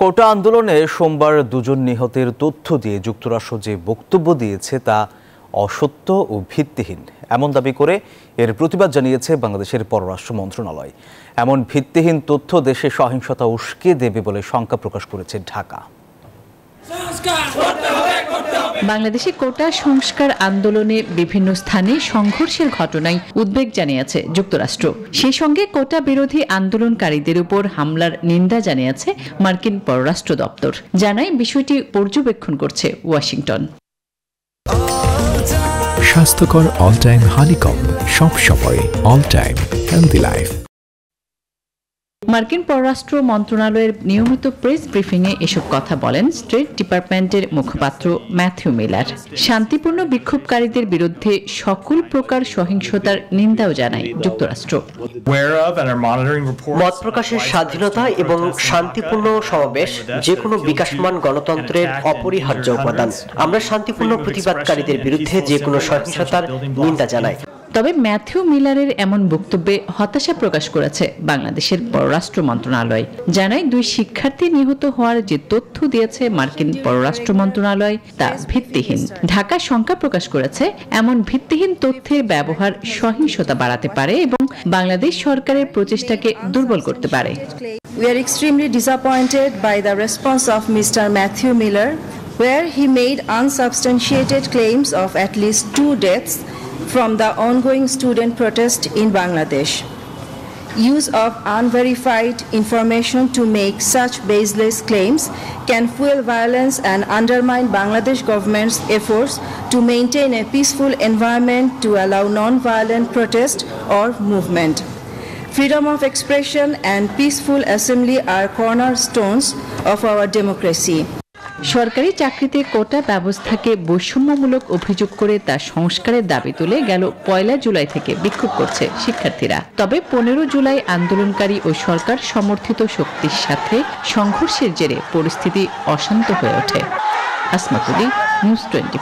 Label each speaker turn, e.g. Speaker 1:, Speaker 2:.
Speaker 1: কোটা আন্দোলনে সোমবার দুজন নিহতের তথ্য দিয়ে যুক্তরাষ্ট্র যে বক্তব্য দিয়েছে তা অসত্য ও ভিত্তিহীন। এমন দাবি করে এর প্রতিবাদ জানিয়েছে বাংলাদেশের পররাষ্ট্র মন্ত্রণালয়। এমন ভিত্তিহীন তথ্য দেশে সহিংসতা উস্কে দেবে বলে শঙ্কা প্রকাশ করেছে ঢাকা।
Speaker 2: বাংলাদেশে কোটা সংস্কার আন্দোলনে বিভিন্ন স্থানে সংঘর্ষের ঘটনায় উদ্বেগ জানিয়েছে যুক্তরাষ্ট্র। সেই সঙ্গে কোটা বিরোধী আন্দোলনকারীদের উপর হামলার নিন্দা জানিয়েছে মার্কিন পররাষ্ট্র দপ্তর। জানায় বিষয়টি পর্যবেক্ষণ করছে ওয়াশিংটন।
Speaker 3: স্বাস্থ্যকর অল টাইম হানিকম সব সময় অল টাইম হেলদি লাইফ
Speaker 2: মার্কিন পররাষ্ট্র মন্ত্রণালয়ের নিয়মিত প্রেস ব্রিফিংয়ে এসব কথা বলেন স্টেট ডিপার্টমেন্টের মুখপাত্র ম্যাথিউ মিলার। শান্তিপূর্ণ বিক্ষোভকারীদের বিরুদ্ধে সকল প্রকার সহিংসতার নিন্দাও জানায় যুক্তরাষ্ট্র।
Speaker 4: মত প্রকাশের স্বাধীনতা এবং শান্তিপূর্ণ সমাবেশ যে কোনো বিকাশমান গণতন্ত্রের অপরিহার্য উপাদান আমরা শান্তিপূর্ণ প্রতিবাদকারীদের বিরুদ্ধে যে কোনো সহিংসতার নিন্দা জানাই।
Speaker 2: তবে ম্যাথিউ মিলারের এমন বক্তব্যে হতাশা প্রকাশ করেছে বাংলাদেশের পররাষ্ট্র মন্ত্রণালয় জানায় দুই শিক্ষার্থী নিহত হওয়ার যে তথ্য দিয়েছে মার্কিন পররাষ্ট্র মন্ত্রণালয় তা ভিত্তিহীন ঢাকা শঙ্কা প্রকাশ করেছে এমন ভিত্তিহীন তথ্যের ব্যবহার সহিংসতা বাড়াতে পারে এবং বাংলাদেশ সরকারের প্রচেষ্টাকে দুর্বল করতে পারে
Speaker 5: We are extremely disappointed by the response of Mr. Matthew Miller, where he made unsubstantiated claims of at least two deaths from the ongoing student protest in Bangladesh. Use of unverified information to make such baseless claims can fuel violence and undermine Bangladesh government's efforts to maintain a peaceful environment to allow non-violent protest or movement. Freedom of expression and peaceful assembly are cornerstones of our democracy.
Speaker 2: সরকারি চাকরিতে কোটা ব্যবস্থাকে বৈষম্যমূলক অভিযোগ করে তা সংস্কারের দাবি তুলে গেল পয়লা জুলাই থেকে বিক্ষোভ করছে শিক্ষার্থীরা। তবে পনেরো জুলাই আন্দোলনকারী ও সরকার সমর্থিত শক্তির সাথে সংঘর্ষের জেরে পরিস্থিতি অশান্ত হয়ে ওঠে। আসমাতুলি নিউজ টোয়েন্টি